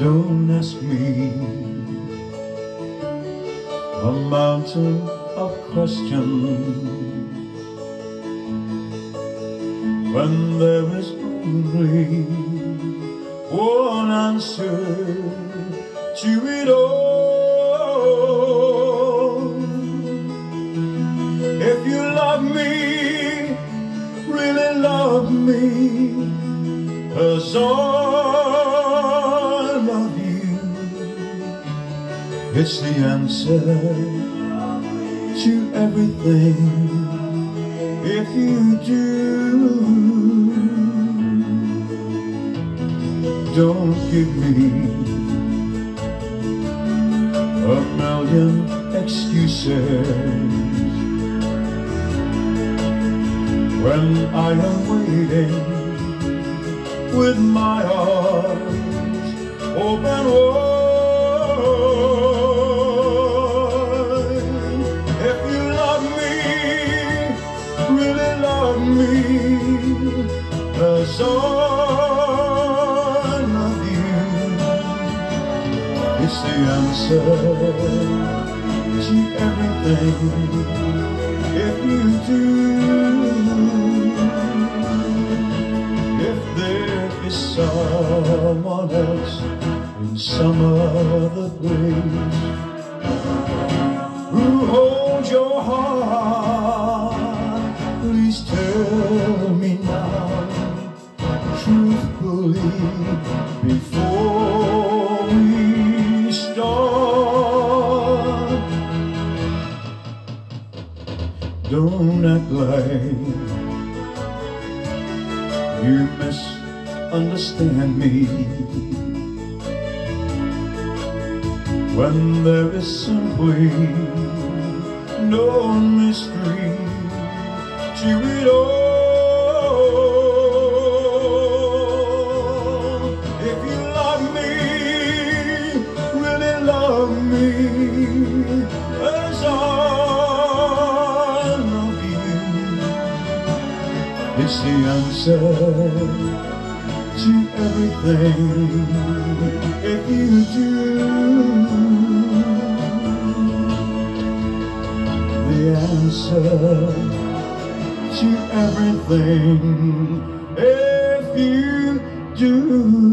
Don't ask me a mountain of questions when there is only one answer to it all. If you love me, really love me, as I it's the answer to everything. If you do. don't give me a million excuses when I am waiting with my arms open wide. Love me, as all is the answer to everything if you do. If there is someone else in some other place who holds your heart, please tell me now truthfully before we start. Don't act like you misunderstand me When there is simply no mystery to it all If you love me, really love me as I is the answer to everything if you do. The answer to everything if you do.